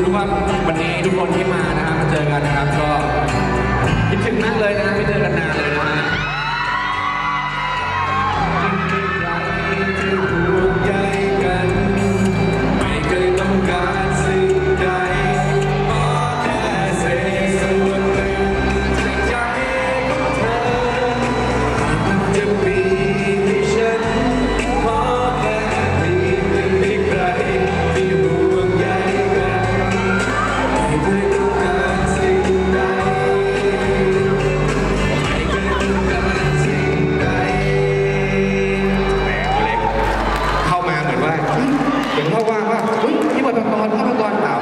ทุกว่าวันนี้ทุกคนที่มานะครับมาเจอกันนะครับก็ พี่บอยปกรณ์ภาพกรณ์เปล่า